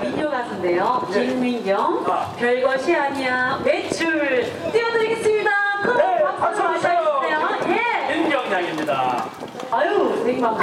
민요 가수인데요. 네. 김민경. 아. 별것이 아니야. 매출 띄워드리겠습니다. 큰 네, 박수 박수 주세요. 맞아주세요. 예. 임경량입니다. 아유, 되게 막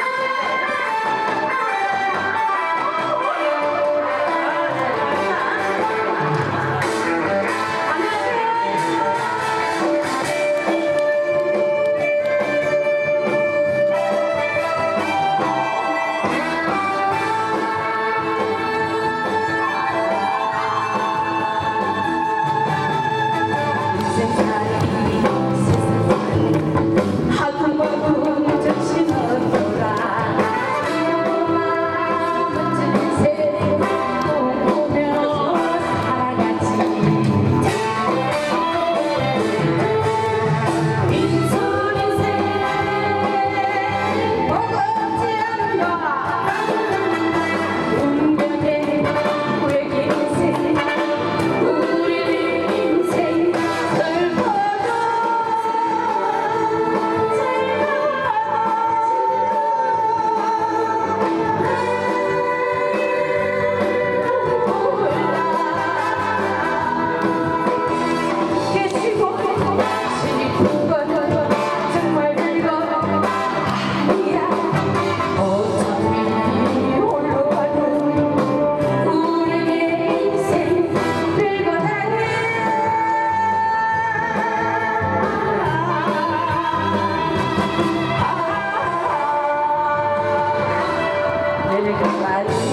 Natália.